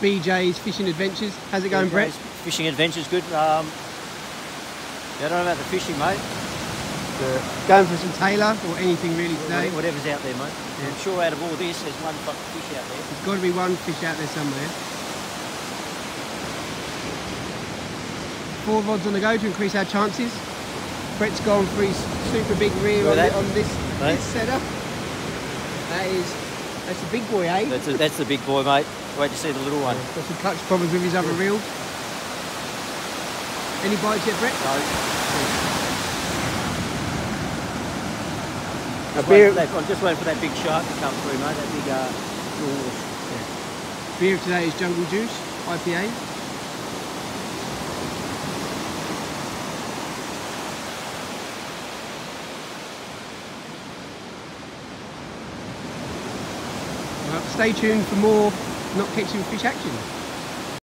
BJ's Fishing Adventures. How's it going, Brett? Fishing adventures good. Um, yeah, I don't know about the fishing, mate. Going for some tailor or anything really today. Whatever's out there, mate. I'm sure out of all this, there's one fucking fish out there. There's got to be one fish out there somewhere. Four rods on the go to increase our chances. Brett's gone for his super big rear on, the- on this, this setup. That is, that's a big boy, eh? That's, a, that's the big boy, mate. Wait to see the little one. Got some clutch problems with his other reels. Any bites yet, Brett? Just A beer, that- I'm just waiting for that big shark to come through, mate. That big uh, jaws. beer of today is Jungle Juice IPA. Stay tuned for more not catching fish action.